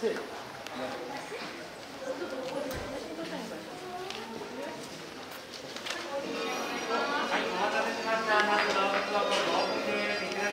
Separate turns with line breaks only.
政府。